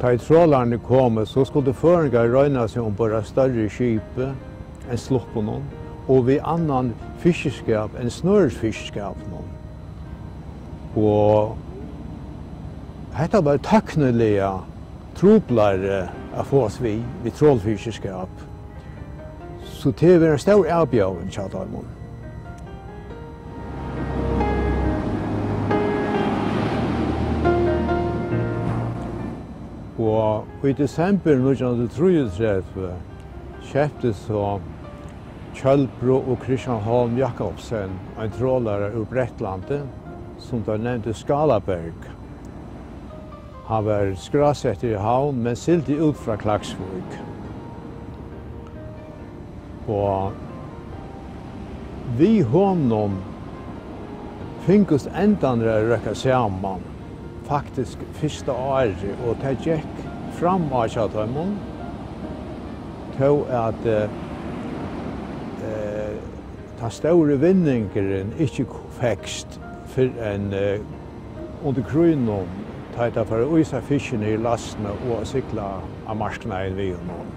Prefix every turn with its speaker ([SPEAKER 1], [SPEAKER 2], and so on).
[SPEAKER 1] Ta i trålarne kom, så skulle føringar røyna seg om bara større kjipe enn sluppen og vi annan fiskeskap enn snørsfiskeskap noen. Og hetta var takknelige troplare av få oss vi, vi trålfiskeskap. Så det var en stor avbjøven, tjatt. Og i desember 1933 kjøpte så Kjølbro og Christian Holm Jakobsen, en trålare ur Brettlandet, som da nevnte Skalaberg. Han var skrasett i havn, men silti ut fra Klaksvik. Og vi honom finkust endanre røkka saman faktisk fyrsta året og det gikk fram av Tjathamon til at eh, ta store vinningen ikke fekst for en eh, under krynon ta ta for å isa fiskene i lastene og sikla av marskene i vi og noen.